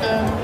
Um,